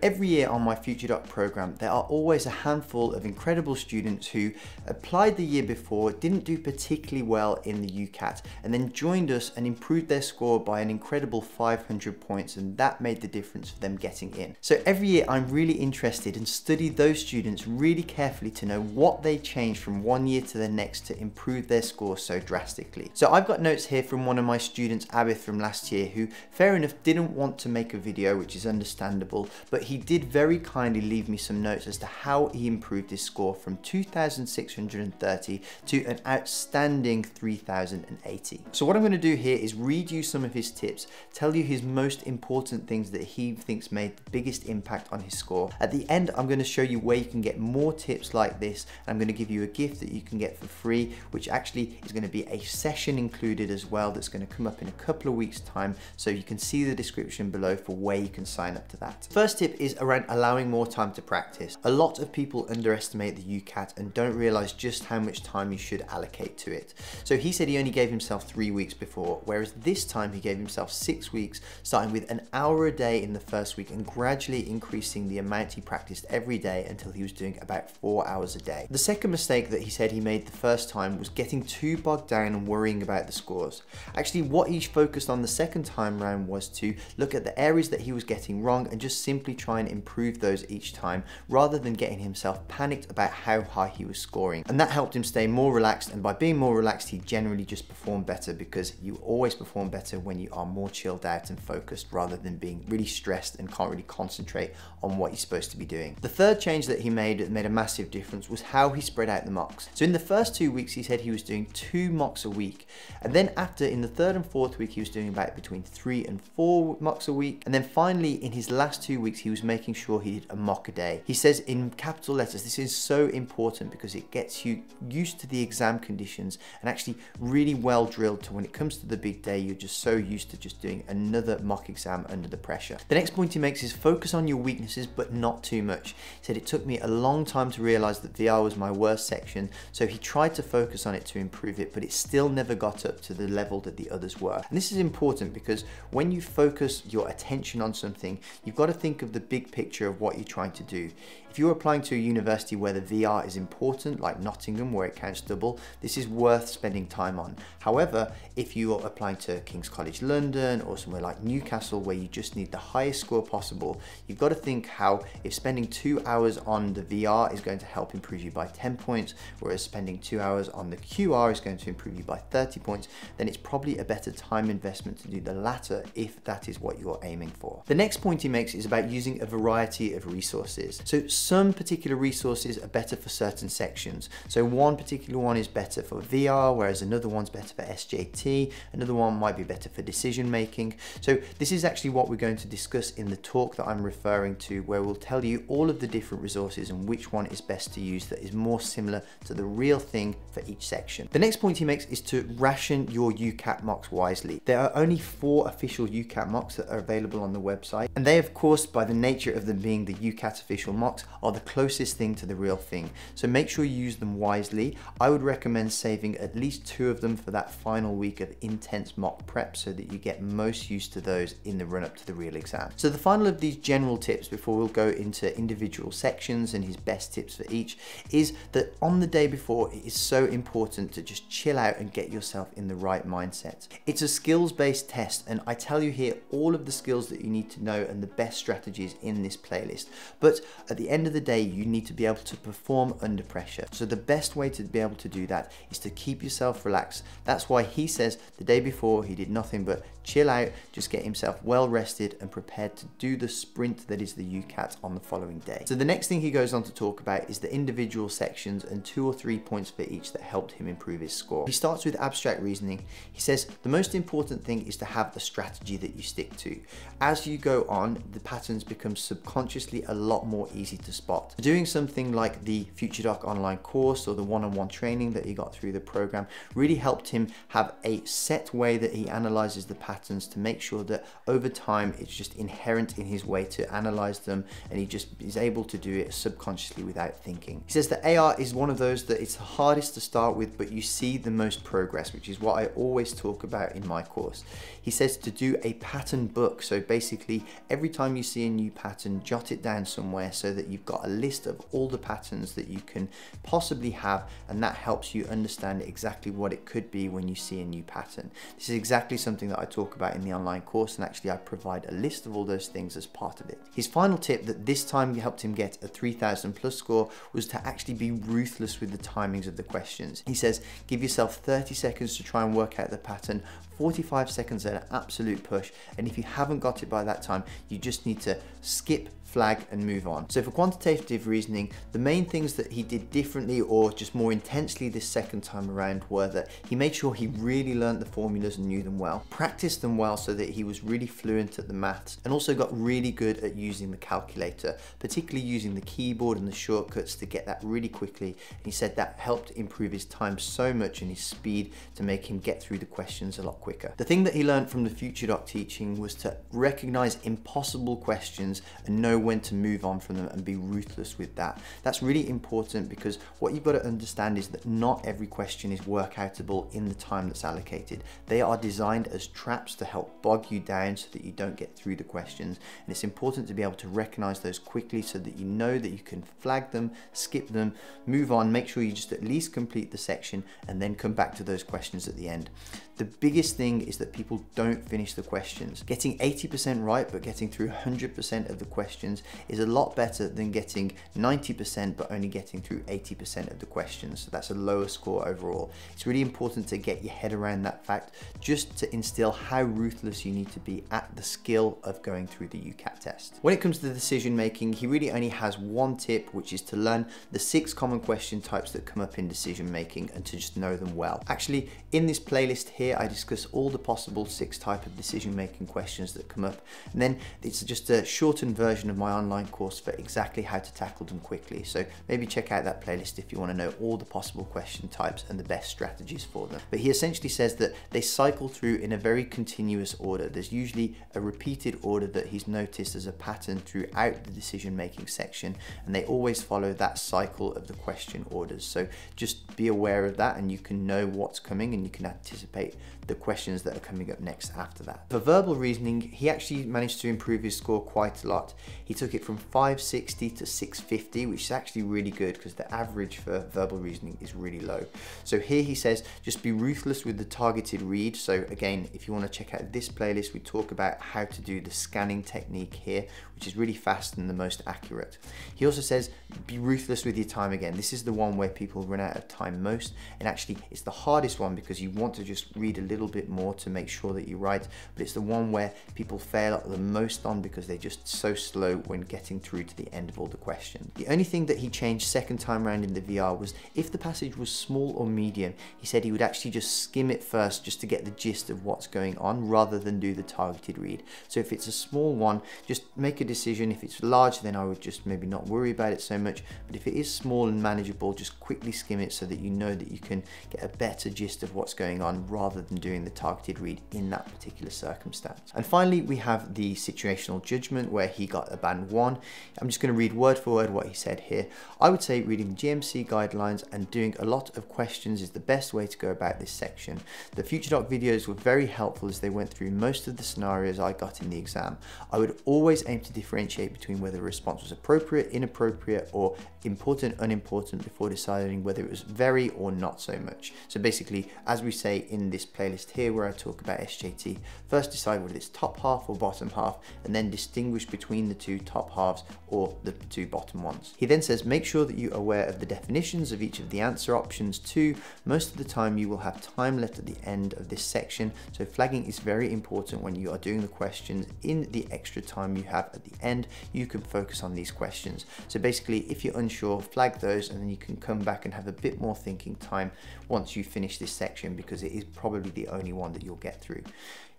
Every year on my Future Doc program, there are always a handful of incredible students who applied the year before, didn't do particularly well in the UCAT, and then joined us and improved their score by an incredible 500 points, and that made the difference for them getting in. So every year I'm really interested and study those students really carefully to know what they changed from one year to the next to improve their score so drastically. So I've got notes here from one of my students, Abith from last year, who fair enough didn't want to make a video, which is understandable, but he he did very kindly leave me some notes as to how he improved his score from 2,630 to an outstanding 3,080. So what I'm going to do here is read you some of his tips, tell you his most important things that he thinks made the biggest impact on his score. At the end, I'm going to show you where you can get more tips like this. I'm going to give you a gift that you can get for free, which actually is going to be a session included as well that's going to come up in a couple of weeks time. So you can see the description below for where you can sign up to that. First tip is around allowing more time to practice. A lot of people underestimate the UCAT and don't realize just how much time you should allocate to it. So he said he only gave himself three weeks before, whereas this time he gave himself six weeks, starting with an hour a day in the first week and gradually increasing the amount he practiced every day until he was doing about four hours a day. The second mistake that he said he made the first time was getting too bogged down and worrying about the scores. Actually, what he focused on the second time round was to look at the areas that he was getting wrong and just simply try and improve those each time rather than getting himself panicked about how high he was scoring. And that helped him stay more relaxed and by being more relaxed he generally just performed better because you always perform better when you are more chilled out and focused rather than being really stressed and can't really concentrate on what you're supposed to be doing. The third change that he made that made a massive difference was how he spread out the mocks. So in the first two weeks he said he was doing two mocks a week and then after in the third and fourth week he was doing about between three and four mocks a week and then finally in his last two weeks he was making sure he did a mock a day. He says in capital letters, this is so important because it gets you used to the exam conditions and actually really well drilled to when it comes to the big day, you're just so used to just doing another mock exam under the pressure. The next point he makes is focus on your weaknesses, but not too much. He said it took me a long time to realize that VR was my worst section, so he tried to focus on it to improve it, but it still never got up to the level that the others were. And this is important because when you focus your attention on something, you've got to think of the big picture of what you're trying to do. If you're applying to a university where the VR is important, like Nottingham where it counts double, this is worth spending time on. However, if you are applying to King's College London or somewhere like Newcastle where you just need the highest score possible, you've got to think how if spending two hours on the VR is going to help improve you by 10 points, whereas spending two hours on the QR is going to improve you by 30 points, then it's probably a better time investment to do the latter if that is what you're aiming for. The next point he makes is about using a variety of resources. So some particular resources are better for certain sections. So one particular one is better for VR, whereas another one's better for SJT, another one might be better for decision making. So this is actually what we're going to discuss in the talk that I'm referring to, where we'll tell you all of the different resources and which one is best to use that is more similar to the real thing for each section. The next point he makes is to ration your UCAT mocks wisely. There are only four official UCAT mocks that are available on the website, and they of course, by the nature of them being the UCAT official mocks, are the closest thing to the real thing. So make sure you use them wisely. I would recommend saving at least two of them for that final week of intense mock prep so that you get most used to those in the run up to the real exam. So the final of these general tips before we'll go into individual sections and his best tips for each is that on the day before it is so important to just chill out and get yourself in the right mindset. It's a skills based test and I tell you here all of the skills that you need to know and the best strategies in this playlist. But at the end of the day, you need to be able to perform under pressure. So the best way to be able to do that is to keep yourself relaxed. That's why he says the day before he did nothing but chill out, just get himself well rested and prepared to do the sprint that is the UCAT on the following day. So the next thing he goes on to talk about is the individual sections and two or three points for each that helped him improve his score. He starts with abstract reasoning. He says the most important thing is to have the strategy that you stick to. As you go on, the patterns become subconsciously a lot more easy to spot. Doing something like the Future Doc online course or the one-on-one -on -one training that he got through the program really helped him have a set way that he analyzes the pattern patterns to make sure that over time it's just inherent in his way to analyze them and he just is able to do it subconsciously without thinking. He says that AR is one of those that it's the hardest to start with, but you see the most progress, which is what I always talk about in my course. He says to do a pattern book. So basically, every time you see a new pattern, jot it down somewhere so that you've got a list of all the patterns that you can possibly have, and that helps you understand exactly what it could be when you see a new pattern. This is exactly something that I talk about in the online course, and actually, I provide a list of all those things as part of it. His final tip that this time helped him get a 3000 plus score was to actually be ruthless with the timings of the questions. He says, give yourself 30 seconds to try and work out the pattern, 45 seconds at an absolute push. And if you haven't got it by that time, you just need to skip flag and move on. So for quantitative reasoning, the main things that he did differently or just more intensely this second time around were that he made sure he really learned the formulas and knew them well, practiced them well so that he was really fluent at the maths, and also got really good at using the calculator, particularly using the keyboard and the shortcuts to get that really quickly. He said that helped improve his time so much and his speed to make him get through the questions a lot quicker. The thing that he learned from the Future Doc teaching was to recognize impossible questions and know when to move on from them and be ruthless with that. That's really important because what you've got to understand is that not every question is workoutable in the time that's allocated. They are designed as traps to help bog you down so that you don't get through the questions. And it's important to be able to recognize those quickly so that you know that you can flag them, skip them, move on, make sure you just at least complete the section and then come back to those questions at the end. The biggest thing is that people don't finish the questions. Getting 80% right but getting through 100% of the questions is a lot better than getting 90% but only getting through 80% of the questions. So that's a lower score overall. It's really important to get your head around that fact just to instill how ruthless you need to be at the skill of going through the UCAT test. When it comes to decision making, he really only has one tip, which is to learn the six common question types that come up in decision making and to just know them well. Actually, in this playlist here I discuss all the possible six type of decision making questions that come up and then it's just a shortened version of my online course for exactly how to tackle them quickly so maybe check out that playlist if you want to know all the possible question types and the best strategies for them but he essentially says that they cycle through in a very continuous order there's usually a repeated order that he's noticed as a pattern throughout the decision making section and they always follow that cycle of the question orders so just be aware of that and you can know what's coming and you can anticipate the questions that are coming up next after that. For verbal reasoning, he actually managed to improve his score quite a lot. He took it from 560 to 650, which is actually really good because the average for verbal reasoning is really low. So here he says, just be ruthless with the targeted read. So again, if you want to check out this playlist, we talk about how to do the scanning technique here, which is really fast and the most accurate. He also says, be ruthless with your time again. This is the one where people run out of time most. And actually it's the hardest one because you want to just read a little bit more to make sure that you're right. But it's the one where people fail the most on because they're just so slow when getting through to the end of all the questions. The only thing that he changed second time around in the VR was if the passage was small or medium, he said he would actually just skim it first just to get the gist of what's going on rather than do the targeted read. So if it's a small one, just make a decision. If it's large, then I would just maybe not worry about it so much. But if it is small and manageable, just quickly skim it so that you know that you can get a better gist of what's going on rather than doing the targeted read in that particular circumstance. And finally, we have the situational judgment where he got a band one. I'm just going to read word for word what he said here. I would say reading GMC guidelines and doing a lot of questions is the best way to go about this section. The FutureDoc videos were very helpful as they went through most of the scenarios I got in the exam. I would always aim to differentiate between whether a response was appropriate, inappropriate, or important, unimportant before deciding whether it was very or not so much. So basically, as we say in this playlist here where I talk about SJT, first decide whether it's top half or bottom half, and then distinguish between the two top halves or the two bottom ones. He then says, make sure that you're aware of the definitions of each of the answer options too. Most of the time you will have time left at the end of this section, so flagging is very important when you are doing the questions in the extra time you have at the end, you can focus on these questions. So basically, if you're unsure, flag those and then you can come back and have a bit more thinking time once you finish this section because it is probably the only one that you'll get through.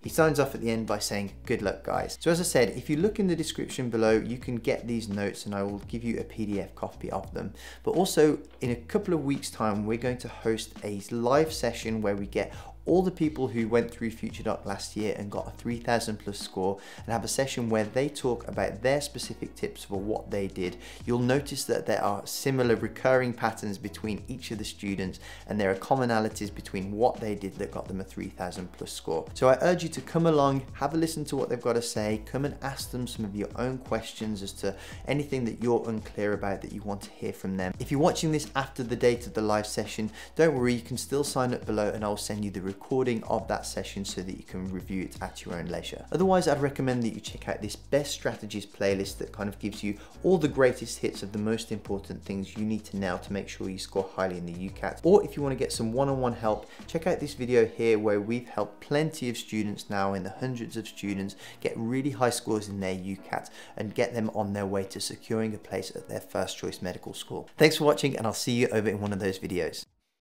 He signs off at the end by saying, good luck guys. So as I said, if you look in the description below, you can get these notes and I will give you a PDF copy of them. But also in a couple of weeks time, we're going to host a live session where we get all the people who went through FutureDoc last year and got a 3000 plus score and have a session where they talk about their specific tips for what they did, you'll notice that there are similar recurring patterns between each of the students and there are commonalities between what they did that got them a 3000 plus score. So I urge you to come along, have a listen to what they've got to say, come and ask them some of your own questions as to anything that you're unclear about that you want to hear from them. If you're watching this after the date of the live session, don't worry, you can still sign up below and I'll send you the recording of that session so that you can review it at your own leisure. Otherwise, I'd recommend that you check out this best strategies playlist that kind of gives you all the greatest hits of the most important things you need to know to make sure you score highly in the UCAT. Or if you want to get some one-on-one -on -one help, check out this video here where we've helped plenty of students now in the hundreds of students get really high scores in their UCAT and get them on their way to securing a place at their first choice medical school. Thanks for watching and I'll see you over in one of those videos.